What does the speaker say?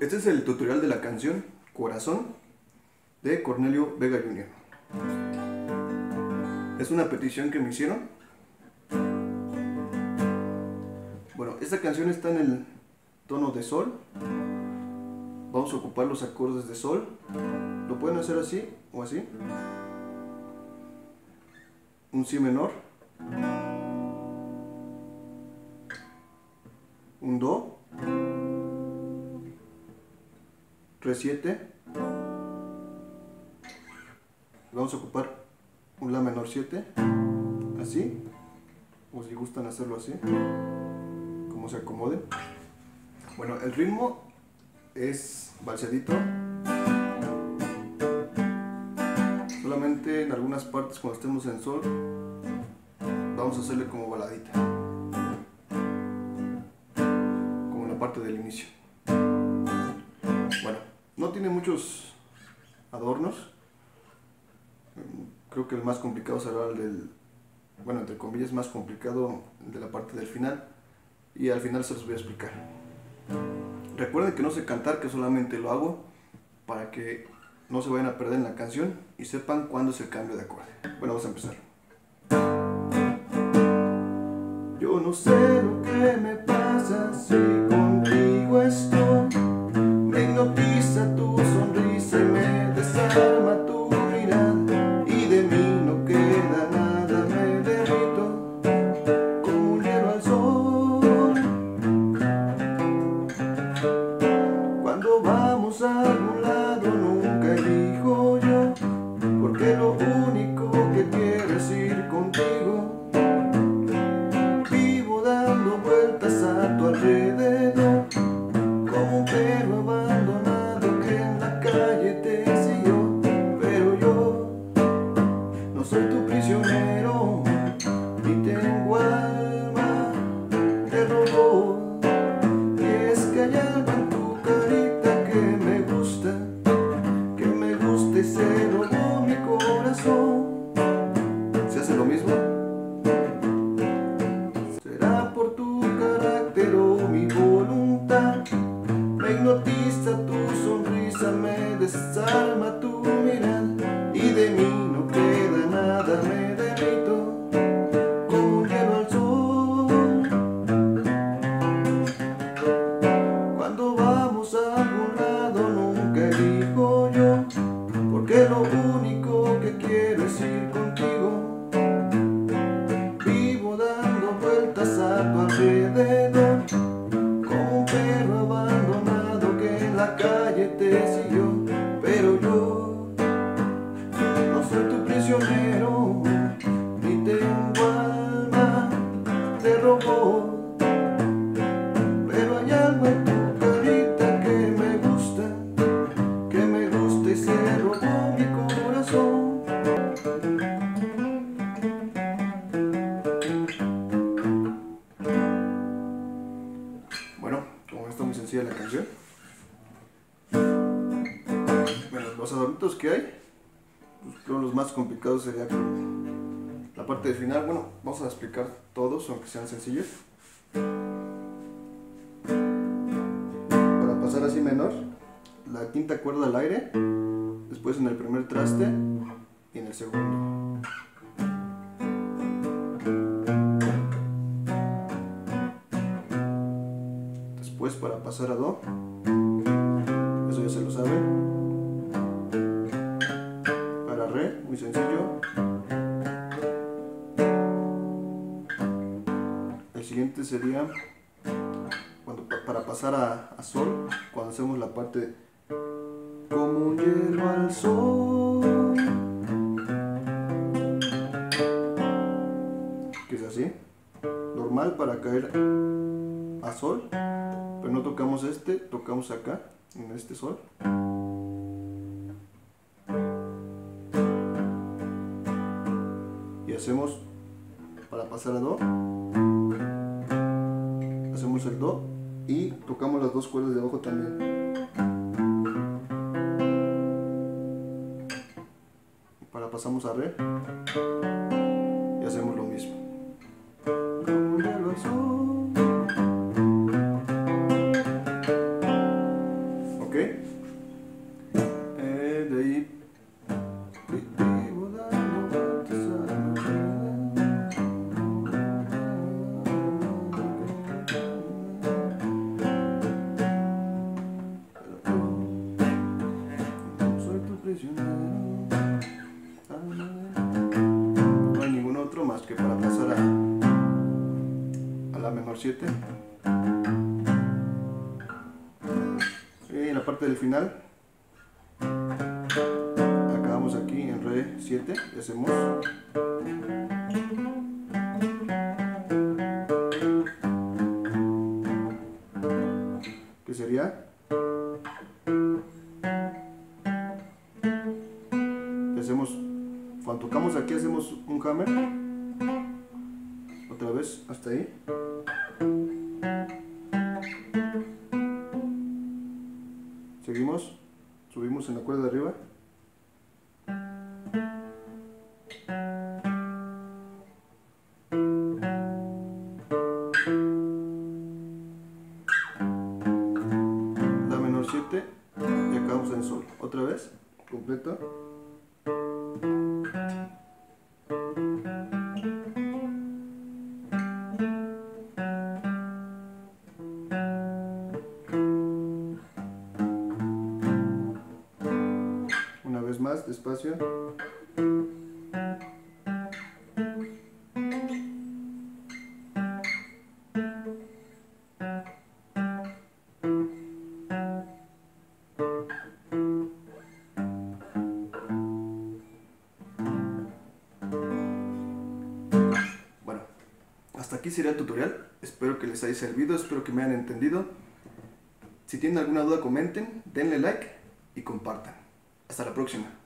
Este es el tutorial de la canción Corazón de Cornelio Vega Jr. Es una petición que me hicieron. Bueno, esta canción está en el tono de sol. Vamos a ocupar los acordes de sol. Lo pueden hacer así o así. Un si menor. Un do. Re 7. Vamos a ocupar un La menor 7. Así. O si gustan hacerlo así. Como se acomode. Bueno, el ritmo es balseadito. Solamente en algunas partes cuando estemos en sol vamos a hacerle como baladita. Como en la parte del inicio. No tiene muchos adornos. Creo que el más complicado será el del, bueno, entre comillas, más complicado de la parte del final. Y al final se los voy a explicar. Recuerden que no sé cantar, que solamente lo hago para que no se vayan a perder en la canción y sepan cuándo es el cambio de acorde. Bueno, vamos a empezar. Yo no sé lo que me pasa si contigo estoy. Me tu sonrisa y me desarma tu mirada. Y de mí no queda nada, me derrito como un hielo al sol. Cuando vamos a algún lado nunca elijo yo, porque lo único que quiero es ir contigo. Vivo dando vueltas a tu alrededor, como un a tu alrededor, como un perro abandonado que en la calle te siguió. Pero yo no soy tu prisionero, los adornitos que hay, pues creo los más complicados sería la parte de final. Bueno, vamos a explicar todos, aunque sean sencillos. Para pasar así menor, la quinta cuerda al aire, después en el primer traste y en el segundo. Después para pasar a do, eso ya se lo saben. Muy sencillo. El siguiente sería cuando, pa- para pasar a, sol, cuando hacemos la parte como un al sol, que es así, normal para caer a sol, pero no tocamos este, tocamos acá, en este sol. Hacemos para pasar a do, hacemos el do y tocamos las dos cuerdas de abajo también. Para pasamos a re más que para pasar a, la menor 7 en la parte del final. Acabamos aquí en re 7 y hacemos. Que sería hacemos cuando tocamos aquí hacemos un hammer otra vez hasta ahí. Seguimos subimos en la cuerda de arriba la menor 7 y acabamos en sol. Otra vez completo despacio Bueno, hasta aquí sería el tutorial. Espero que les haya servido, espero que me hayan entendido. Si tienen alguna duda comenten, denle like y compartan. Hasta la próxima.